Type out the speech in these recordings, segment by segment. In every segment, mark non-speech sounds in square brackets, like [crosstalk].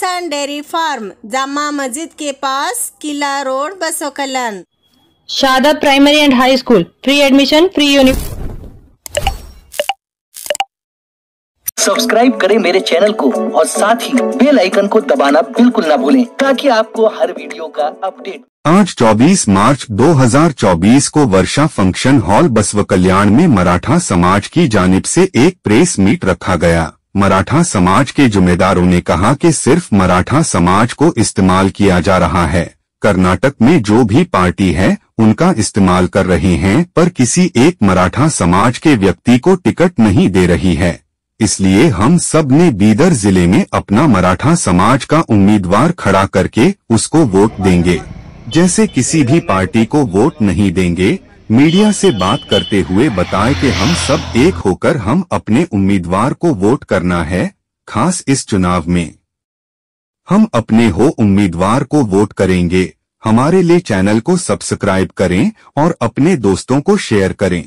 किसान dairy farm Jama Masjid के पास किला road Basavakalyan Shadat primary and high school free admission free uniform subscribe करें मेरे चैनल को और साथ ही बेल आइकन को दबाना बिल्कुल ना भूलें ताकि आपको हर वीडियो का अपडेट आज 24 मार्च 2024 को वर्षा फ़ंक्शन हॉल बसव कल्याण में मराठा समाज की जानिब से एक प्रेस मीट रखा गया। मराठा समाज के जुम्मेदारों ने कहा कि सिर्फ़ मराठा समाज को इस्तेमाल किया जा रहा है। कर्नाटक में जो भी पार्टी है, उनका इस्तेमाल कर रहे हैं, पर किसी एक मराठा समाज के व्यक्ति को टिकट नहीं दे रही है। इसलिए हम सबने बीदर ज़िले में अपना मराठा समाज का उम्मीदवार खड़ा करके उसको वोट देंगे। जैसे किसी भी पार्टी को वोट नहीं देंगे मीडिया से बात करते हुए बताए कि हम सब एक होकर हम अपने उम्मीदवार को वोट करना है, खास इस चुनाव में। हम अपने हो उम्मीदवार को वोट करेंगे, हमारे लिए चैनल को सब्सक्राइब करें और अपने दोस्तों को शेयर करें।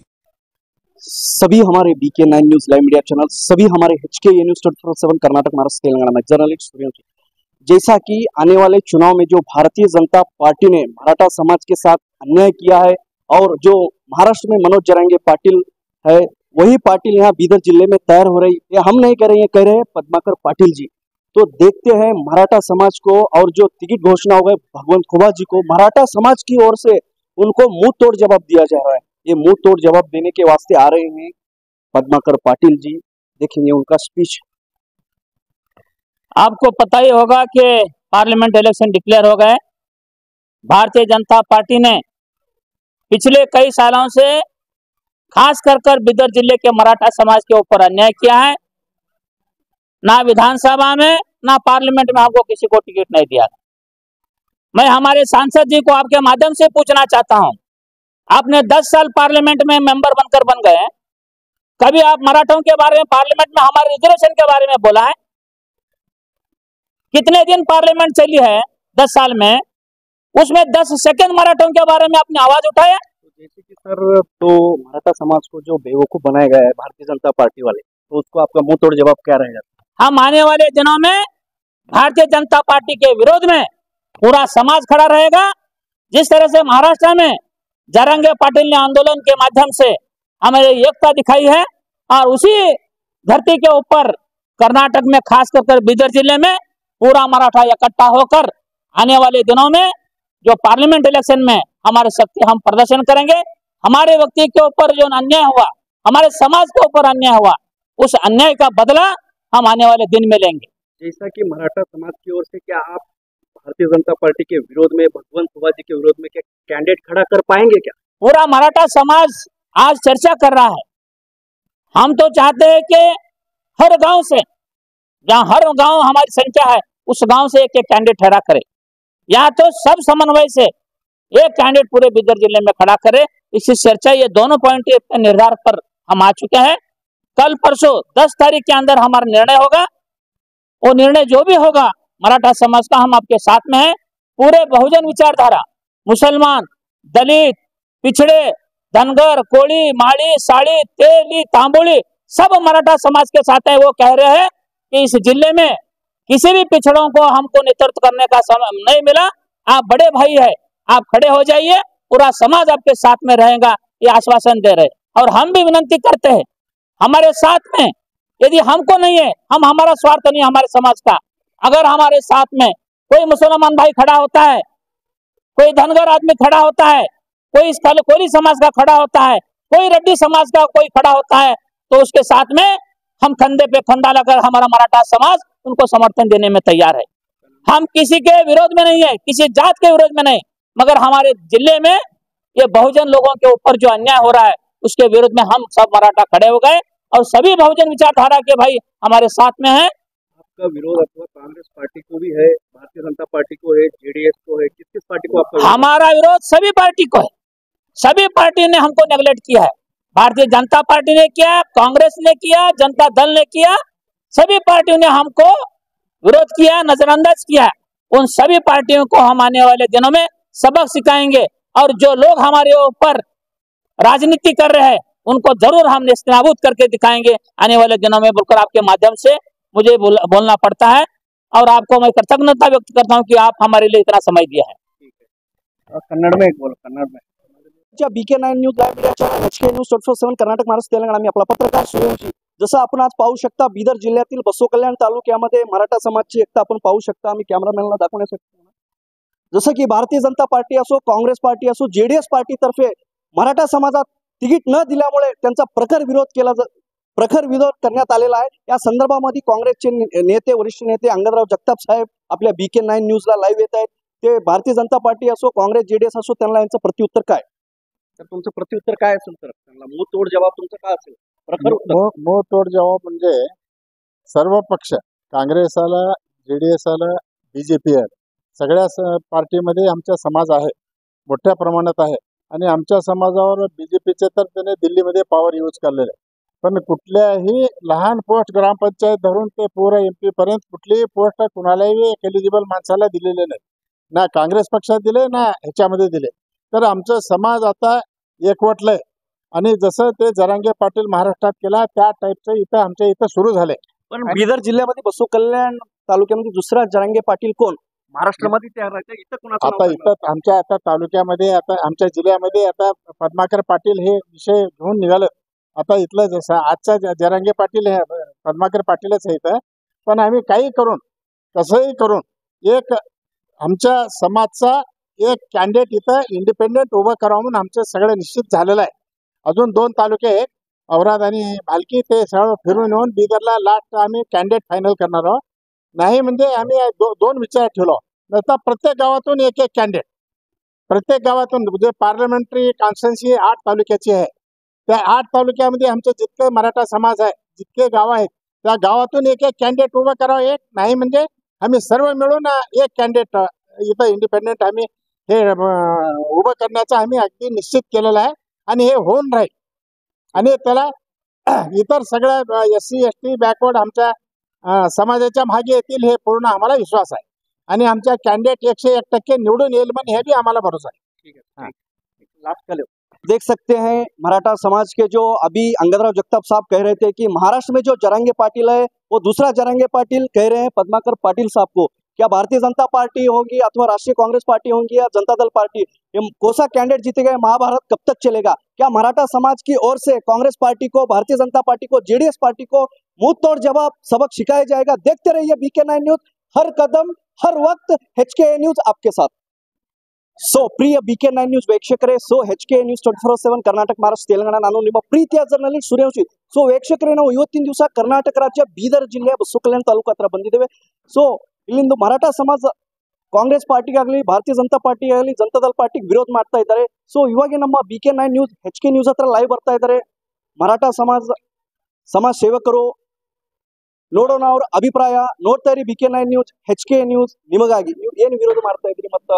सभी हमारे BK nine news live media channel सभी हमारे H K news twenty four seven Karnataka Maharashtra Telangana में जर्नलिस्ट जैसा कि आने वाले चुनाव में जो भारतीय जनता पार्टी ने मराठा समाज के साथ अन्याय किया है और जो महाराष्ट्र में मनोज जरांगे पाटिल है, वही पाटिल यहाँ बीदर ज़िले में तैयार हो रही ये हम नहीं कह रहे हैं कह रहे हैं पद्माकर पाटिल जी। तो देखते हैं मराठा समाज को और जो टिकट घोषणा हो गए भगवंत खुबा जी को, मराठा समाज की ओर से उनको मुँह तोड़ जवाब दिया जा रहा है। ये मुँह तोड़ जवाब देने के वास्ते आ रहे हैं पद्माकर पाटिल जी। देखेंगे उनका स्पीच आपको पता ही होगा कि पार्लियामेंट इलेक्शन डिक्लेयर हो गए। भारतीय जनता पार्टी ने पिछले कई सालों से खास कर कर बिदर ज़िले के मराठा समाज के ऊपर अन्याय किया है। ना विधानसभा में, ना पार्लियामेंट में हमको किसी को टिकट नहीं दिया। मैं हमारे सांसद जी को आपके माध्यम से पूछना चाहता हूँ। आपने 10 साल पार्लियामेंट में मेंबर बनकर बन गए कभी आप मराठों के बारे में, पार्लियामेंट में, हमारे रिजर्वेशन के बारे में बोला है? कितने दिन पार्लियामेंट चली है दस साल में? उसमें दस सेकंड मराठों के बारे में आपने आवाज़ उठाया जैसे कि सर तो मराठा समाज को जो बेवकूफ़ बनाया गया है, भारतीय जनता पार्टी वाले तो उसको आपका मुँह तोड़ जवाब क्या रहेगा? हम आने वाले दिनों में भारतीय जनता पार्टी के विरोध में पूरा समाज खड़ा रहेगा। जिस तरह से महाराष्ट्र में जरंगे पाटिल ने आंदोलन के माध्यम से हमें एकता दिखाई है, और उसी धरती के ऊपर कर्नाटक में खास कर बीदर ज़िले में पूरा मराठा इकट्ठा होकर आने वाले दिनों में जो पार्लियामेंट इलेक्शन में हमारे शक्ति हम प्रदर्शन करेंगे हमारे व्यक्ति के ऊपर जो अन्याय हुआ हमारे समाज के ऊपर अन्याय हुआ उस अन्याय का बदला हम आने वाले दिन में लेंगे। जैसा कि मराठा समाज की ओर से क्या आप भारतीय जनता पार्टी के विरोध में भगवंत खुबा जी के विरोध में क्या कैंडिडेट खड़ा कर पाएँगे क्या? पूरा मराठा समाज आज चर्चा कर रहा है। हम तो चाहते हैं कि हर गाँव से जहाँ हर गाँव हमारी संख्या है उस गाँव से एक एक कैंडिडेट ठहरा करे। या तो सब समन्वय से एक कैंडिडेट पूरे बिदर ज़िले में खड़ा करे। इसकी चर्चा, ये दोनों पॉइंट निर्धार पर हम आ चुके हैं। कल परसों दस तारीख के अंदर हमारा निर्णय होगा। वो निर्णय जो भी होगा, मराठा समाज का हम आपके साथ में है। पूरे बहुजन विचारधारा, मुसलमान, दलित, पिछड़े, धनगर कोड़ी माड़ी साड़ी तेली, तांबुली, सब मराठा समाज के साथ है, वो कह रहे हैं कि इस ज़िले में किसी भी पिछड़ों को हमको नेतृत्व करने का समय नहीं मिला। आप बड़े भाई है, आप खड़े हो जाइए, पूरा समाज आपके साथ में रहेगा, ये आश्वासन दे रहे और हम भी विनंती करते हैं, हमारे साथ में, यदि हमको नहीं है, हम हमारा स्वार्थ नहीं हमारे समाज का। अगर हमारे साथ में कोई मुसलमान भाई खड़ा होता है, कोई धनगर आदमी खड़ा होता है, कोई कोली समाज का खड़ा होता है, कोई रेड्डी समाज का कोई खड़ा होता है तो उसके साथ में हम कंधे पे कंधा लगाकर हमारा मराठा समाज उनको समर्थन देने में तैयार है। हम किसी के विरोध में नहीं है किसी जात के विरोध में नहीं मगर हमारे ज़िले में ये बहुजन लोगों के ऊपर जो अन्याय हो रहा है उसके विरोध में हम सब मराठा खड़े हो गए और सभी बहुजन विचारधारा के भाई हमारे साथ में है। आपका विरोध अथवा कांग्रेस पार्टी को भी है भारतीय जनता पार्टी को है जेडीएस को है किस किस पार्टी को आपका हमारा विरोध सभी पार्टी को है। सभी पार्टी ने हमको नेग्लेक्ट किया है। भारतीय जनता पार्टी ने किया कांग्रेस ने किया जनता दल ने किया सभी पार्टियों ने हमको विरोध किया नजरअंदाज किया। उन सभी पार्टियों को हम आने वाले दिनों में सबक सिखाएँगे और जो लोग हमारे ऊपर राजनीति कर रहे हैं उनको ज़रूर हम निस्ताबूत करके दिखाएँगे। आने वाले दिनों में बोलकर आपके माध्यम से मुझे बोल, बोलना पड़ता है और आपको मैं कृतज्ञता व्यक्त करता हूँ कि आप हमारे लिए इतना समय दिया है। कन्नड में एक बोलो कन्नड में। B K nine news live मीडियाच्या H K news twenty four seven Karnataka Maharashtra Telangana मी आपला पत्रकार सूर्यवंशी जसं आपण आज पाहू शकता बिदर जिल्ह्यातील बसव कल्याण तालुक्यामध्ये मराठा समाजची एकता आपण पाहू शकता. आम्ही कॅमेरामॅनला दाखवण्यासाठी जसं की भारतीय जनता पार्टी असो काँग्रेस पार्टी असो जेडीएस पार्टी तर्फे मराठा समाजात तिकीट न दिल्यामुळे त्यांचा प्रखर विरोध केला जा प्रखर विरोध करण्यात आलेला आहे. या संदर्भामध्ये काँग्रेसचे नेते वरिष्ठ नेते अंगदराव जगताप साहेब आपल्या बी के नाईन न्यूजला लाईव्ह येत आहेत. ते भारतीय जनता पार्टी असो काँग्रेस जेडीएस असो त्यांना यांचं प्रत्युत्तर काय? तर तुमचं प्रत्युत्तर काय असेल तर त्यांना मूळ तोड जबाब तुमचा काय असेल? प्रखर उत्तर. मो जवाब म्हणजे सर्व पक्ष काँग्रेस आला जे डी एस आला बी जे पी आलं सगळ्या पार्टीमध्ये आमचा समाज आहे मोठ्या प्रमाणात आहे. आणि आमच्या समाजावर बी जे पीचे तर त्याने दिल्लीमध्ये पॉवर यूज केलेलं आहे. पण कुठल्याही लहान पोस्ट ग्रामपंचायत धरून ते पुरं एम पर्यंत कुठलीही पोस्ट कुणालाही एलिजिबल माणसाला दिलेले नाही. ना काँग्रेस पक्षात दिले ना ह्याच्यामध्ये दिले. तर आमचा समाज आता एकवटलंय. आणि जसं ते जरांगे पाटील महाराष्ट्रात केला त्या टाईपचं इथं आमच्या इथं सुरू झालंय. पण बिदर जिल्ह्यामध्ये बसव कल्याण तालुक्यामध्ये दुसरा जरांगे पाटील कोण? महाराष्ट्रामध्ये आता? इथं आमच्या आता तालुक्यामध्ये आता आमच्या जिल्ह्यामध्ये आता पद्माकर पाटील हे विषय घेऊन निघालं. आता इथलं जसं आजचा जरांगे पाटील हे पद्माकर पाटीलच आहे इथं. पण आम्ही काही करून कसंही करून एक आमच्या समाजचा एक कॅन्डिडेट इथं इंडिपेंडेंट उभं करावं म्हणून आमचं सगळं निश्चित झालेलं आहे. अजून दोन तालुके आहेत. औराद आणि भालकी ते सगळं फिरून येऊन बिदरला लास्ट आम्ही कॅन्डिडेट फायनल करणार आहोत. नाही म्हणजे आम्ही दो, दोन विचार ठेवलो. नसता प्रत्येक गावातून एक एक कॅन्डिडेट प्रत्येक गावातून म्हणजे पार्लमेंटरी कॉन्स्टन्सी आठ तालुक्याची आहे. त्या आठ तालुक्यामध्ये आमचे जितके मराठा समाज आहे जितके गाव आहेत त्या गावातून एक एक कॅन्डिडेट उभं करावं एक नाही म्हणजे आम्ही सर्व मिळून एक कॅन्डिडेट इथं इंडिपेंडेंट आम्ही हे अं, उभं करण्याचं आम्ही अगदी निश्चित केलेलं आहे. आणि हे होऊन राहील. आणि त्याला [clears throat] इतर सगळ्या S C S T backward आमच्या अं, समाजाच्या मागे येतील हे पूर्ण आम्हाला विश्वास आहे. आणि आमच्या कॅन्डिडेट एकशे एक टक्के निवडून येईल हे बी आम्हाला भरोसा लो देख सकते हैं मराठा समाज के जो अभी अंगदराव जगताप साहब कह रहे थे कि महाराष्ट्र में जो जरांगे पाटिल है वो दूसरा जरांगे पाटिल कह रहे हैं पद्माकर पाटिल साहब को। क्या भारतीय जनता पार्टी होगी अथवा राष्ट्रीय कांग्रेस पार्टी होगी या जनता दल पार्टी ये कोसा कैंडिडेट जीते गए महाभारत कब तक चलेगा क्या मराठा समाज की ओर से कांग्रेस पार्टी को भारतीय जनता पार्टी को जेडीएस पार्टी को मुंह तोड़ जवाब सबक सिखाया जाएगा देखते रहिए बीके नाइन न्यूज हर कदम हर वक्त एच के न्यूज आपके साथ ಸೊ ಪ್ರಿಯ ಬಿ ಕೆ ನೈನ್ ನ್ಯೂಸ್ ವೀಕ್ಷಕರೇ so H K news twenty four seven Karnataka Maharashtra Telangana ನಾನು ನಿಮ್ಮ ಪ್ರೀತಿಯ ಜರ್ನಲಿಸ್ಟ್ ಸೂರ್ಯವಂಶಿ ಸೊ ವೀಕ್ಷಕರೇ ನಾವು ಇವತ್ತಿನ ದಿವಸ ಕರ್ನಾಟಕ ರಾಜ್ಯ ಬೀದರ್ ಜಿಲ್ಲೆಯ ಬಸವ ಕಲ್ಯಾಣ ತಾಲೂಕು ಹತ್ರ ಬಂದಿದ್ದೇವೆ ಸೊ ಇಲ್ಲಿಂದು ಮರಾಠ ಸಮಾಜ ಕಾಂಗ್ರೆಸ್ ಪಾರ್ಟಿಗಾಗಲಿ, ಭಾರತೀಯ ಜನತಾ ಪಾರ್ಟಿ ಆಗಲಿ ಜನತಾದಳ ಪಾರ್ಟಿಗೆ ವಿರೋಧ ಮಾಡ್ತಾ ಇದ್ದಾರೆ. ಸೊ ಇವಾಗ ನಮ್ಮ B K nine news H K news ಹತ್ರ ಲೈವ್ ಬರ್ತಾ ಇದ್ದಾರೆ. ಮರಾಠ ಸಮಾಜ ಸಮಾಜ ಸೇವಕರು, ನೋಡೋಣ ಅವ್ರ ಅಭಿಪ್ರಾಯ. ನೋಡ್ತಾ ಇರಿ B K nine news H K news ನಿಮಗಾಗಿ. ನೀವು ಏನು ವಿರೋಧ ಮಾಡ್ತಾ ಇದ್ರಿ ಮತ್ತು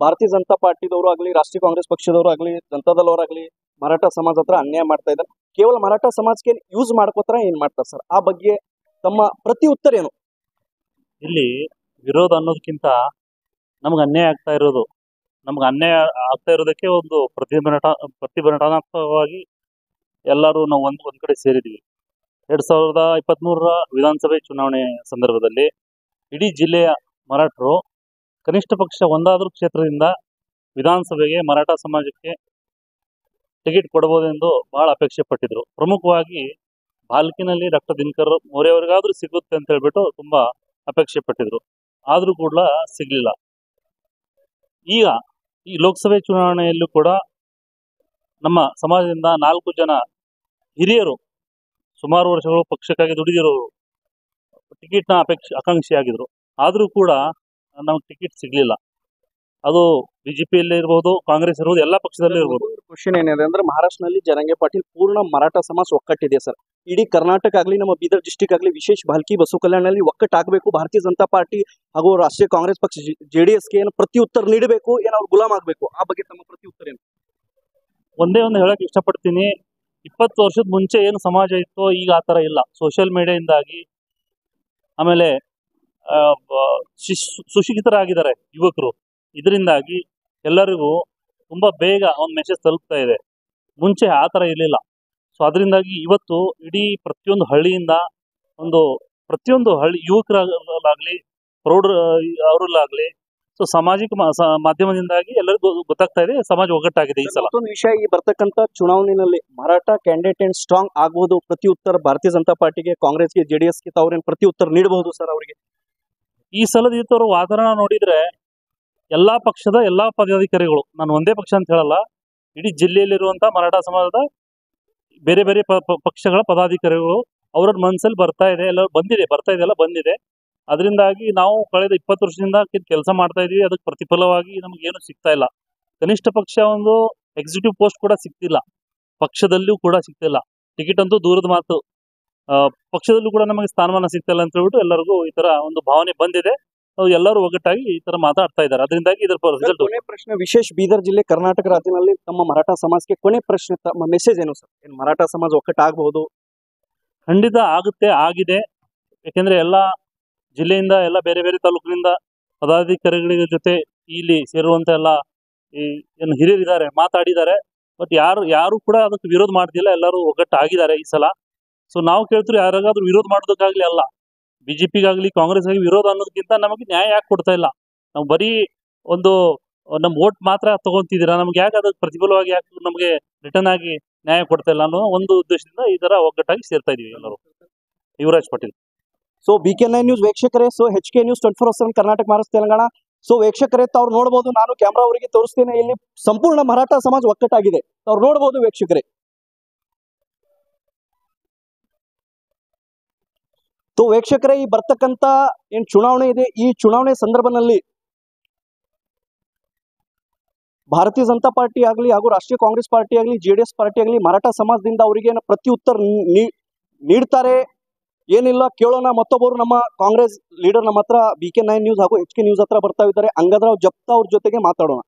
ಭಾರತೀಯ ಜನತಾ ಪಾರ್ಟಿದವರು ಆಗಲಿ, ರಾಷ್ಟ್ರೀಯ ಕಾಂಗ್ರೆಸ್ ಪಕ್ಷದವರು ಆಗಲಿ, ಜನತಾದಳವರಾಗಲಿ, ಮರಾಠ ಸಮಾಜ ಹತ್ರ ಅನ್ಯಾಯ ಮಾಡ್ತಾ ಇದ್ದಾರೆ. ಕೇವಲ ಮರಾಠ ಸಮಾಜಕ್ಕೆ ಯೂಸ್ ಮಾಡ್ಕೋತಾರ ಏನ್ ಮಾಡ್ತಾರೆ ಸರ್? ಆ ಬಗ್ಗೆ ತಮ್ಮ ಪ್ರತಿ ಉತ್ತರ ಏನು? ಇಲ್ಲಿ ವಿರೋಧ ಅನ್ನೋದಕ್ಕಿಂತ ನಮ್ಗೆ ಅನ್ಯಾಯ ಆಗ್ತಾ ಇರೋದು. ನಮ್ಗೆ ಅನ್ಯಾಯ ಆಗ್ತಾ ಇರೋದಕ್ಕೆ ಒಂದು ಪ್ರತಿಭಟನಾ, ಪ್ರತಿಭಟನಾತ್ಮಕವಾಗಿ ಎಲ್ಲರೂ ನಾವು ಒಂದು ಒಂದು ಕಡೆ ಸೇರಿದ್ವಿ ಎರಡ್ ಸಾವಿರದ ಇಪ್ಪತ್ತ್ಮೂರರ ವಿಧಾನಸಭೆ ಚುನಾವಣೆ ಸಂದರ್ಭದಲ್ಲಿ ಇಡೀ ಜಿಲ್ಲೆಯ ಮರಾಠರು ಕನಿಷ್ಠ ಪಕ್ಷ ಒಂದಾದರೂ ಕ್ಷೇತ್ರದಿಂದ ವಿಧಾನಸಭೆಗೆ ಮರಾಠ ಸಮಾಜಕ್ಕೆ ಟಿಕೆಟ್ ಕೊಡಬಹುದೆಂದು ಬಹಳ ಅಪೇಕ್ಷೆ ಪಟ್ಟಿದ್ರು. ಪ್ರಮುಖವಾಗಿ ಬಾಲ್ಕಿನಲ್ಲಿ ಡಾಕ್ಟರ್ ದಿನಕರ್ ಮೋರೆಯವರಿಗಾದ್ರೂ ಸಿಗುತ್ತೆ ಅಂತ ಹೇಳ್ಬಿಟ್ಟು ತುಂಬಾ ಅಪೇಕ್ಷೆ ಪಟ್ಟಿದ್ರು. ಆದರೂ ಕೂಡ ಸಿಗಲಿಲ್ಲ. ಈಗ ಈ ಲೋಕಸಭೆ ಚುನಾವಣೆಯಲ್ಲೂ ಕೂಡ ನಮ್ಮ ಸಮಾಜದಿಂದ ನಾಲ್ಕು ಜನ ಹಿರಿಯರು, ಸುಮಾರು ವರ್ಷಗಳು ಪಕ್ಷಕ್ಕಾಗಿ ದುಡಿದಿರೋರು ಟಿಕೆಟ್ನ ಅಪೇಕ್ಷೆ ಆಕಾಂಕ್ಷಿಯಾಗಿದ್ದರು ಆದರೂ ಕೂಡ ನಮಗೆ ಟಿಕೆಟ್ ಸಿಗಲಿಲ್ಲ. ಅದು ಬಿಜೆಪಿಯಲ್ಲಿ ಇರ್ಬೋದು, ಕಾಂಗ್ರೆಸ್ ಇರ್ಬೋದು, ಎಲ್ಲ ಪಕ್ಷದಲ್ಲೂ ಇರ್ಬೋದು. ಕ್ವಶನ್ ಏನಿದೆ ಅಂದ್ರೆ, ಮಹಾರಾಷ್ಟ್ರದಲ್ಲಿ ಜರಂಗೆ ಪಾಟೀಲ್ ಪೂರ್ಣ ಮರಾಠ ಸಮಾಜ ಒಕ್ಕಟ್ಟಿದೆ ಸರ್. ಇಡೀ ಕರ್ನಾಟಕ ಆಗಲಿ, ನಮ್ಮ ಬೀದರ್ ಡಿಸ್ಟಿಕ್ ಆಗಲಿ, ವಿಶೇಷ ಬಾಲ್ಕಿ ಬಸವ ಕಲ್ಯಾಣದಲ್ಲಿ ಒಕ್ಕಟ್ಟಾಗಬೇಕು. ಭಾರತೀಯ ಜನತಾ ಪಾರ್ಟಿ ಹಾಗೂ ರಾಷ್ಟ್ರೀಯ ಕಾಂಗ್ರೆಸ್ ಪಕ್ಷ ಜೆ ಡಿ ಎಸ್ಗೆ ಏನು ಪ್ರತಿ ಉತ್ತರ ನೀಡಬೇಕು, ಏನು ಅವ್ರು ಗುಲಾಮ್ ಆಗಬೇಕು. ಆ ಬಗ್ಗೆ ತಮ್ಮ ಪ್ರತಿ ಉತ್ತರ ಏನು? ಒಂದೇ ಒಂದು ಹೇಳಕ್ ಇಷ್ಟಪಡ್ತೀನಿ. ಇಪ್ಪತ್ತು ವರ್ಷದ ಮುಂಚೆ ಏನು ಸಮಾಜ ಇತ್ತು ಈಗ ಆ ಥರ ಇಲ್ಲ. ಸೋಷಿಯಲ್ ಮೀಡಿಯಾದಿಂದಾಗಿ ಆಮೇಲೆ ಸುಶಿಕ್ಷಿತರಾಗಿದ್ದಾರೆ ಯುವಕರು. ಇದರಿಂದಾಗಿ ಎಲ್ಲರಿಗೂ ತುಂಬಾ ಬೇಗ ಒಂದು ಮೆಸೇಜ್ ತಲುಪ್ತಾ ಇದೆ. ಮುಂಚೆ ಆ ಥರ ಇರಲಿಲ್ಲ. ಸೊ ಅದರಿಂದಾಗಿ ಇವತ್ತು ಇಡೀ ಪ್ರತಿಯೊಂದು ಹಳ್ಳಿಯಿಂದ ಒಂದು ಪ್ರತಿಯೊಂದು ಹಳ್ಳಿ ಯುವಕರಾಗಲಿ ಪ್ರೌಢ ಅವರಲ್ಲಾಗಲಿ ಸೊ ಸಾಮಾಜಿಕ ಮಾಧ್ಯಮದಿಂದಾಗಿ ಎಲ್ಲರಿಗೂ ಗೊತ್ತಾಗ್ತಾ ಇದೆ ಸಮಾಜ ಒಗ್ಗಟ್ಟಾಗಿದೆ ಈ ಸಲ. ಮತ್ತೊಂದು ವಿಷಯ ಈ ಬರ್ತಕ್ಕಂಥ ಚುನಾವಣೆಯಲ್ಲಿ ಮರಾಠ ಕ್ಯಾಂಡಿಡೇಟ್ ಸ್ಟ್ರಾಂಗ್ ಆಗಬಹುದು ಪ್ರತಿ ಉತ್ತರ ಭಾರತೀಯ ಜನತಾ ಪಾರ್ಟಿಗೆ ಕಾಂಗ್ರೆಸ್ಗೆ ಜೆಡಿಎಸ್ಗೆ ತಾವ್ರೇನು ಪ್ರತಿ ಉತ್ತರ ನೀಡಬಹುದು ಸರ್ ಅವರಿಗೆ? ಈ ಸಲದ ಇವತ್ತವ್ರ ವಾತಾವರಣ ನೋಡಿದ್ರೆ ಎಲ್ಲಾ ಪಕ್ಷದ ಎಲ್ಲಾ ಪದಾಧಿಕಾರಿಗಳು ನಾನು ಒಂದೇ ಪಕ್ಷ ಅಂತ ಹೇಳಲ್ಲ ಇಡೀ ಜಿಲ್ಲೆಯಲ್ಲಿರುವಂತಹ ಮರಾಠ ಸಮಾಜದ ಬೇರೆ ಬೇರೆ ಪಕ್ಷಗಳ ಪದಾಧಿಕಾರಿಗಳು ಅವರ ಮನಸ್ಸಲ್ಲಿ ಬರ್ತಾ ಇದೆ, ಎಲ್ಲ ಬಂದಿದೆ, ಬರ್ತಾ ಇದೆ, ಎಲ್ಲ ಬಂದಿದೆ. ಅದರಿಂದಾಗಿ ನಾವು ಕಳೆದ ಇಪ್ಪತ್ತು ವರ್ಷದಿಂದ ಕೆಲಸ ಮಾಡ್ತಾ ಇದೀವಿ, ಅದಕ್ಕೆ ಪ್ರತಿಫಲವಾಗಿ ನಮಗೇನು ಸಿಗ್ತಾ ಇಲ್ಲ. ಕನಿಷ್ಠ ಪಕ್ಷ ಒಂದು ಎಕ್ಸಿಕ್ಯೂಟಿವ್ ಪೋಸ್ಟ್ ಕೂಡ ಸಿಗ್ತಿಲ್ಲ. ಪಕ್ಷದಲ್ಲೂ ಕೂಡ ಸಿಗ್ತಿಲ್ಲ. ಟಿಕೆಟ್ ಅಂತೂ ದೂರದ ಮಾತು. ಪಕ್ಷದಲ್ಲೂ ಕೂಡ ನಮಗೆ ಸ್ಥಾನಮಾನ ಸಿಗ್ತಿಲ್ಲ ಅಂತ ಹೇಳ್ಬಿಟ್ಟು ಎಲ್ಲರಿಗೂ ಈ ತರ ಒಂದು ಭಾವನೆ ಬಂದಿದೆ. ಎಲ್ಲರೂ ಒಗ್ಗಟ್ಟಾಗಿ ಈ ತರ ಮಾತಾಡ್ತಾ ಇದ್ದಾರೆ. ಅದರಿಂದಾಗಿ ಇದರ ರಿಸಲ್ಟ್ ಕೊನೆ ಪ್ರಶ್ನೆ ವಿಶೇಷ ಬೀದರ್ ಜಿಲ್ಲೆ ಕರ್ನಾಟಕ ರಾಜ್ಯದಲ್ಲಿ ತಮ್ಮ ಮರಾಠ ಸಮಾಜಕ್ಕೆ ಕೊನೆ ಪ್ರಶ್ನೆ ತಮ್ಮ ಮೆಸೇಜ್ ಏನು ಸರ್? ಏನು ಮರಾಠ ಸಮಾಜ ಒಗ್ಗಟ್ಟಾಗಬಹುದು? ಖಂಡಿತ ಆಗುತ್ತೆ ಆಗಿದೆ. ಯಾಕೆಂದ್ರೆ ಎಲ್ಲ ಜಿಲ್ಲೆಯಿಂದ ಎಲ್ಲ ಬೇರೆ ಬೇರೆ ತಾಲೂಕಿನಿಂದ ಪದಾಧಿಕಾರಿಗಳ ಜೊತೆ ಇಲ್ಲಿ ಸೇರುವಂತ ಎಲ್ಲ ಈ ಏನು ಹಿರಿಯರಿದ್ದಾರೆ ಮಾತಾಡಿದ್ದಾರೆ. ಬಟ್ ಯಾರು ಯಾರು ಕೂಡ ಅದಕ್ಕೆ ವಿರೋಧ ಮಾಡ್ತಿಲ್ಲ ಎಲ್ಲರೂ ಒಗ್ಗಟ್ಟಾಗಿದ್ದಾರೆ ಈ ಸಲ. ಸೊ ನಾವು ಕೇಳ್ತೀವಿ ಯಾರಿಗಾದ್ರೂ ವಿರೋಧ ಮಾಡೋದಕ್ಕಾಗ್ಲಿ ಅಲ್ಲ. ಬಿಜೆಪಿಗಾಗ್ಲಿ ಕಾಂಗ್ರೆಸ್ ಆಗಲಿ ವಿರೋಧ ಅನ್ನೋದಕ್ಕಿಂತ ನಮಗೆ ನ್ಯಾಯ ಯಾಕೆ ಕೊಡ್ತಾ ಇಲ್ಲ? ನಾವು ಬರೀ ಒಂದು ನಮ್ಮ ವೋಟ್ ಮಾತ್ರ ತಗೊಂತಿದ್ದೀರಾ? ನಮ್ಗೆ ಯಾಕೆ ಅದಕ್ಕೆ ಪ್ರತಿಫಲವಾಗಿ ಯಾಕೆ ನಮಗೆ ರಿಟರ್ನ್ ಆಗಿ ನ್ಯಾಯ ಕೊಡ್ತಾ ಇಲ್ಲ ಅನ್ನೋ ಒಂದು ಉದ್ದೇಶದಿಂದ ಈ ತರ ಒಗ್ಗಟ್ಟಾಗಿ ಸೇರ್ತಾ ಇದೀವಿ ಎಲ್ಲರೂ. Yuvraj Patil. So B K nine news ವೀಕ್ಷಕರೇ so H K news twenty four seven Karnataka Maharashtra Telangana. So ವೀಕ್ಷಕರೇ ತಾವ್ರು ನೋಡಬಹುದು ನಾನು ಕ್ಯಾಮ್ರಾ ಅವರಿಗೆ ತೋರಿಸ್ತೇನೆ, ಇಲ್ಲಿ ಸಂಪೂರ್ಣ ಮರಾಠ ಸಮಾಜ ಒಕ್ಕಟ್ಟಾಗಿದೆ ಅವ್ರು ನೋಡಬಹುದು ವೀಕ್ಷಕರೇ. ಸೊ ವೀಕ್ಷಕರೇ, ಈ ಬರ್ತಕ್ಕಂತ ಏನ್ ಚುನಾವಣೆ ಇದೆ, ಈ ಚುನಾವಣೆ ಸಂದರ್ಭದಲ್ಲಿ ಭಾರತೀಯ ಜನತಾ ಪಾರ್ಟಿ ಆಗಲಿ ಹಾಗೂ ರಾಷ್ಟ್ರೀಯ ಕಾಂಗ್ರೆಸ್ ಪಾರ್ಟಿ ಆಗಲಿ ಜೆಡಿಎಸ್ ಪಾರ್ಟಿ ಆಗಲಿ, ಮರಾಠ ಸಮಾಜದಿಂದ ಅವರಿಗೆ ಪ್ರತಿ ಉತ್ತರ ನೀಡ್ತಾರೆ, ಏನಿಲ್ಲ, ಕೇಳೋಣ, ಮತ್ತೊಬ್ಬರು ನಮ್ಮ ಕಾಂಗ್ರೆಸ್ ಲೀಡರ್ ನಮ್ಮ ಹತ್ರ ಬಿ ಕೆ ನೈನ್ ನ್ಯೂಸ್ ಹಾಗೂ ಎಚ್ ಕೆ ನ್ಯೂಸ್ ಹತ್ರ ಬರ್ತಾ ಇದ್ದಾರೆ ಅಂಗದ್ರಾವ್ ಜಪ್ತಾ ಅವ್ರ ಜೊತೆಗೆ ಮಾತಾಡೋಣ.